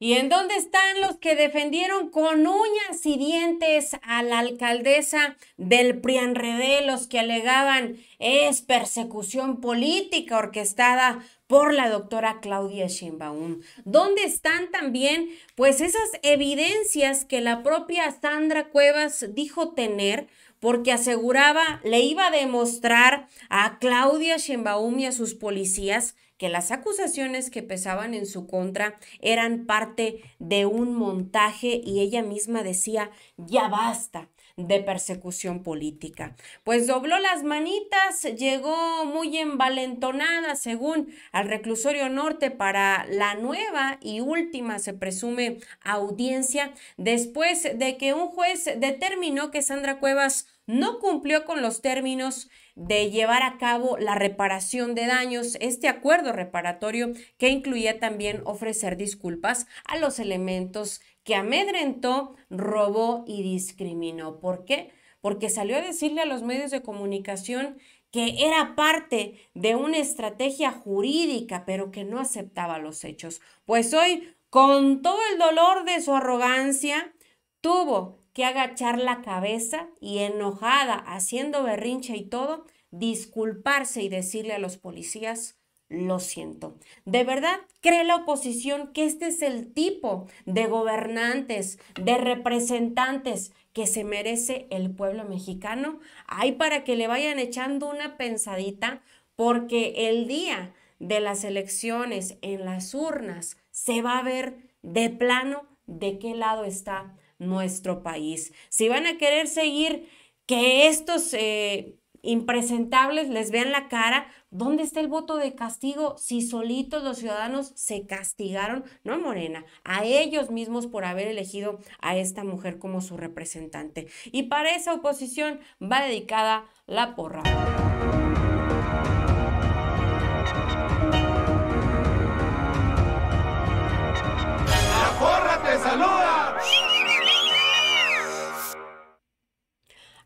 ¿Y en dónde están los que defendieron con uñas y dientes a la alcaldesa del Prianredé, los que alegaban es persecución política orquestada por la doctora Claudia Sheinbaum? ¿Dónde están también pues esas evidencias que la propia Sandra Cuevas dijo tener? porque aseguraba, le iba a demostrar a Claudia Sheinbaum y a sus policías que las acusaciones que pesaban en su contra eran parte de un montaje y ella misma decía, ya basta de persecución política. Pues dobló las manitas, llegó muy envalentonada, según al reclusorio norte, para la nueva y última, se presume, audiencia, después de que un juez determinó que Sandra Cuevas no cumplió con los términos de llevar a cabo la reparación de daños, este acuerdo reparatorio que incluía también ofrecer disculpas a los elementos que amedrentó, robó y discriminó. ¿Por qué? Porque salió a decirle a los medios de comunicación que era parte de una estrategia jurídica, pero que no aceptaba los hechos. Pues hoy, con todo el dolor de su arrogancia, tuvo que agachar la cabeza y enojada, haciendo berrinche y todo, disculparse y decirle a los policías, lo siento. ¿De verdad cree la oposición que este es el tipo de gobernantes, de representantes que se merece el pueblo mexicano? Hay para que le vayan echando una pensadita, porque el día de las elecciones en las urnas se va a ver de plano de qué lado está nuestro país. Si van a querer seguir que estos eh, impresentables les vean la cara, ¿dónde está el voto de castigo si solitos los ciudadanos se castigaron, no Morena, a ellos mismos por haber elegido a esta mujer como su representante? Y para esa oposición va dedicada la porra.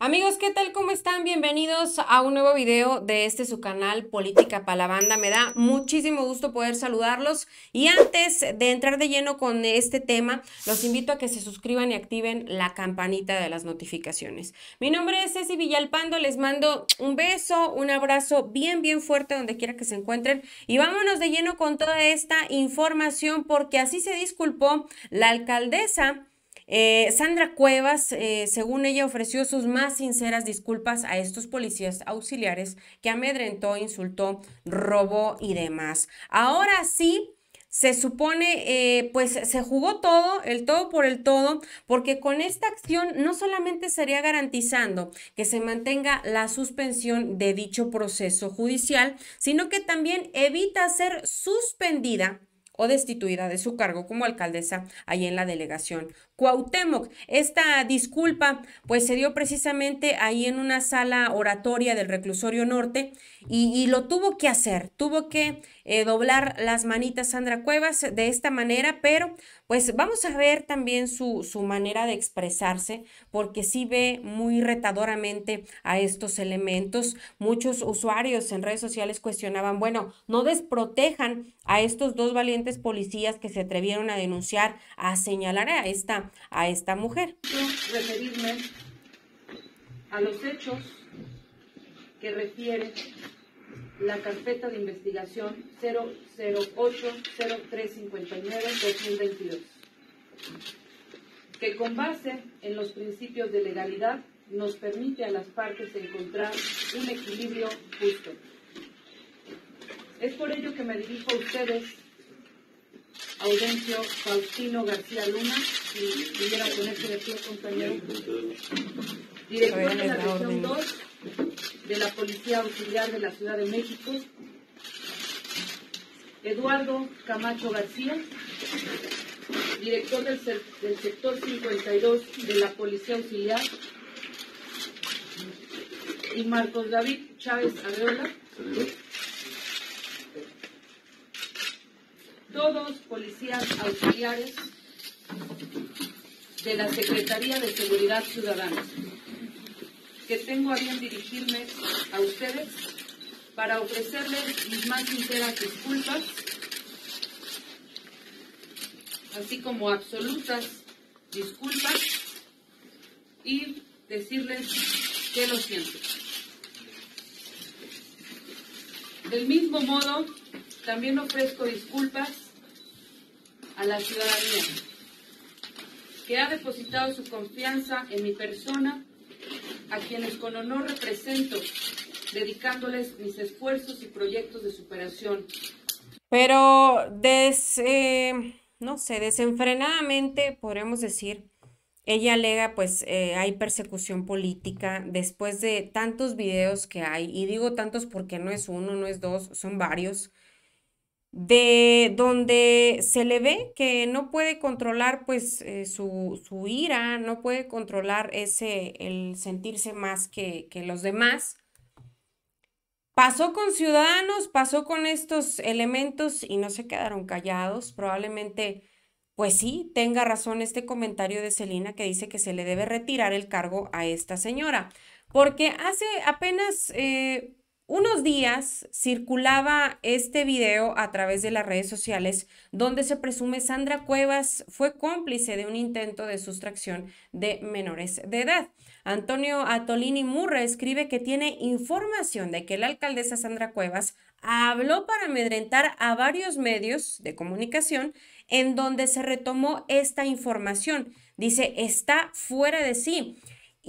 Amigos, ¿qué tal? ¿Cómo están? Bienvenidos a un nuevo video de este su canal Política para la Banda. Me da muchísimo gusto poder saludarlos. Y antes de entrar de lleno con este tema, los invito a que se suscriban y activen la campanita de las notificaciones. Mi nombre es Ceci Villalpando, les mando un beso, un abrazo bien, bien fuerte donde quiera que se encuentren. Y vámonos de lleno con toda esta información porque así se disculpó la alcaldesa eh, Sandra Cuevas, eh, según ella, ofreció sus más sinceras disculpas a estos policías auxiliares que amedrentó, insultó, robó y demás. Ahora sí, se supone, eh, pues se jugó todo, el todo por el todo, porque con esta acción no solamente sería garantizando que se mantenga la suspensión de dicho proceso judicial, sino que también evita ser suspendida o destituida de su cargo como alcaldesa ahí en la delegación Cuauhtémoc. Esta disculpa pues se dio precisamente ahí en una sala oratoria del reclusorio norte y, lo tuvo que hacer, tuvo que eh, doblar las manitas Sandra Cuevas de esta manera, pero pues vamos a ver también su, su manera de expresarse porque sí ve muy retadoramente a estos elementos. Muchos usuarios en redes sociales cuestionaban, bueno, no desprotejan a estos dos valientes policías que se atrevieron a denunciar, a señalar a esta a esta mujer. referirme a los hechos que refiere la carpeta de investigación 008-0359-2022, que con base en los principios de legalidad nos permite a las partes encontrar un equilibrio justo. Es por ello que me dirijo a ustedes Audencio Faustino García Luna, si pudiera ponerse de pie, compañero. Director de la región 2 de la Policía Auxiliar de la Ciudad de México. Eduardo Camacho García, director del, del sector 52 de la Policía Auxiliar. Y Marcos David Chávez Arreola todos policías auxiliares de la Secretaría de Seguridad Ciudadana, que tengo a bien dirigirme a ustedes para ofrecerles mis más sinceras disculpas así como absolutas disculpas y decirles que lo siento. Del mismo modo, también ofrezco disculpas a la ciudadanía que ha depositado su confianza en mi persona, a quienes con honor represento, dedicándoles mis esfuerzos y proyectos de superación. Pero des, eh, no sé, desenfrenadamente podríamos decir, ella alega pues eh, hay persecución política después de tantos videos que hay, y digo tantos porque no es uno, no es dos, son varios, de donde se le ve que no puede controlar pues eh, su, su, ira, no puede controlar ese, el sentirse más que, que los demás. Pasó con ciudadanos, pasó con estos elementos y no se quedaron callados. Probablemente, pues sí, tenga razón este comentario de Celina que dice que se le debe retirar el cargo a esta señora, porque hace apenas eh, unos días circulaba este video a través de las redes sociales donde se presume Sandra Cuevas fue cómplice de un intento de sustracción de menores de edad. Antonio Atolini Murra escribe que tiene información de que la alcaldesa Sandra Cuevas habló para amedrentar a varios medios de comunicación en donde se retomó esta información. Dice, está fuera de sí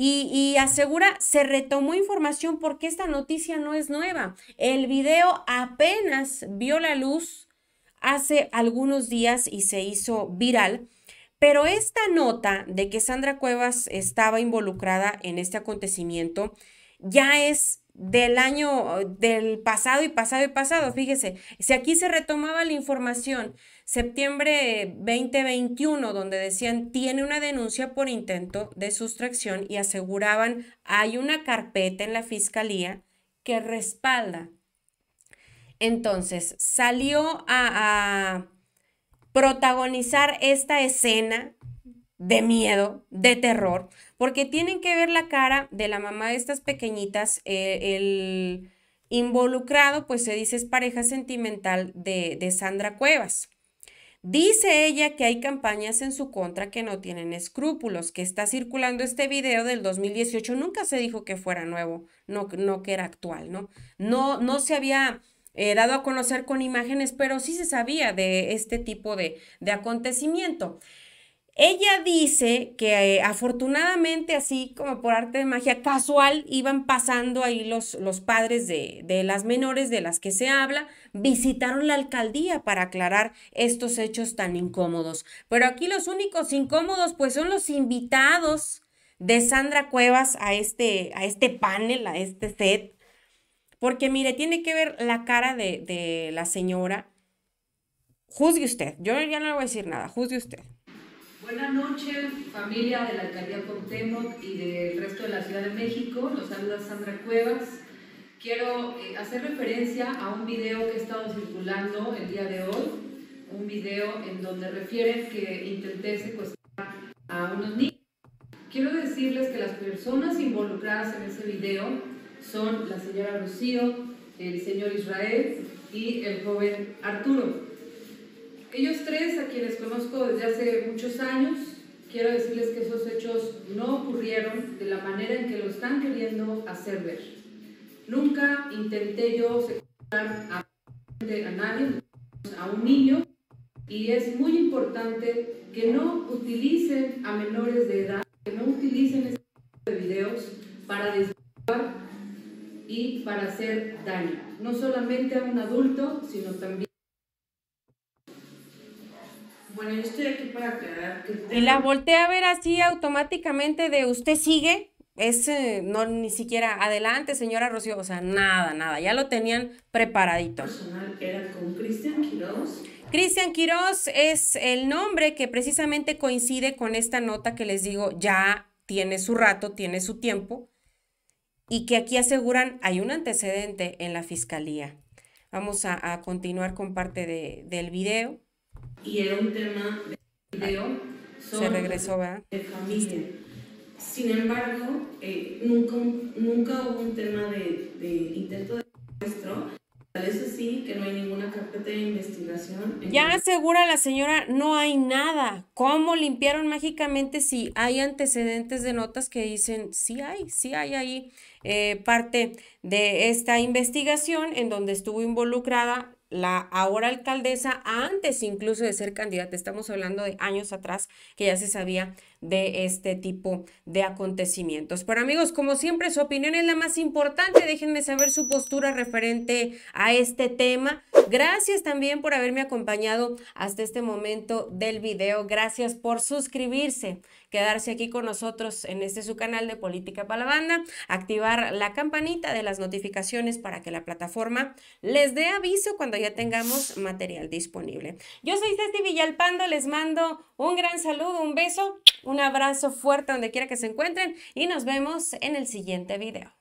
y, asegura se retomó información porque esta noticia no es nueva. El video apenas vio la luz hace algunos días y se hizo viral. Pero esta nota de que Sandra Cuevas estaba involucrada en este acontecimiento ya es del año del pasado y pasado y pasado. Fíjese, si aquí se retomaba la información septiembre 2021, donde decían tiene una denuncia por intento de sustracción y aseguraban hay una carpeta en la fiscalía que respalda. Entonces salió a, a protagonizar esta escena de miedo, de terror, porque tienen que ver la cara de la mamá de estas pequeñitas, eh, el involucrado, pues se dice es pareja sentimental de, de Sandra Cuevas. Dice ella que hay campañas en su contra que no tienen escrúpulos, que está circulando este video del 2018. Nunca se dijo que fuera nuevo, no, no que era actual, ¿no? No, no se había eh, dado a conocer con imágenes, pero sí se sabía de este tipo de, de acontecimiento. Ella dice que eh, afortunadamente, así como por arte de magia casual, iban pasando ahí los, los padres de, de, las menores de las que se habla, visitaron la alcaldía para aclarar estos hechos tan incómodos. Pero aquí los únicos incómodos pues son los invitados de Sandra Cuevas a este, a este panel, a este set. Porque mire, tiene que ver la cara de, de la señora. Juzgue usted, yo ya no le voy a decir nada, juzgue usted. Buenas noches, familia de la Alcaldía Cuauhtémoc y del resto de la Ciudad de México. Los saluda Sandra Cuevas. Quiero eh, hacer referencia a un video que ha estado circulando el día de hoy, un video en donde refieren que intenté secuestrar a unos niños. Quiero decirles que las personas involucradas en ese video son la señora Rocío, el señor Israel y el joven Arturo. Ellos tres, a quienes conozco desde hace muchos años, quiero decirles que esos hechos no ocurrieron de la manera en que lo están queriendo hacer ver. Nunca intenté yo secuestrar a, nadie, a un niño, y es muy importante que no utilicen a menores de edad, que no utilicen este tipo de videos para desvirtuar y para hacer daño, no solamente a un adulto, sino también bueno, yo estoy aquí para aclarar que... Y la volteé a ver así automáticamente de usted sigue, es eh, no ni siquiera adelante, señora Rocío, o sea, nada, nada, ya lo tenían preparadito. Personal era con Cristian Quiroz. Cristian Quiroz es el nombre que precisamente coincide con esta nota que les digo, ya tiene su rato, tiene su tiempo, y que aquí aseguran hay un antecedente en la fiscalía. Vamos a, a continuar con parte de, del video y era un tema de video Se regresó, ¿verdad? de familia. Sin embargo, eh, nunca, nunca hubo un tema de, de intento de secuestro. Tal vez sí, que no hay ninguna carpeta de investigación. Ya asegura la señora, no hay nada. ¿Cómo limpiaron mágicamente si hay antecedentes de notas que dicen, sí hay, sí hay ahí eh, parte de esta investigación en donde estuvo involucrada la ahora alcaldesa antes incluso de ser candidata, estamos hablando de años atrás que ya se sabía de este tipo de acontecimientos. Pero amigos, como siempre, su opinión es la más importante. Déjenme saber su postura referente a este tema. Gracias también por haberme acompañado hasta este momento del video. Gracias por suscribirse, quedarse aquí con nosotros en este su canal de Política para la Banda, activar la campanita de las notificaciones para que la plataforma les dé aviso cuando ya tengamos material disponible. Yo soy Ceci Villalpando, les mando un gran saludo, un beso un abrazo fuerte donde quiera que se encuentren y nos vemos en el siguiente video.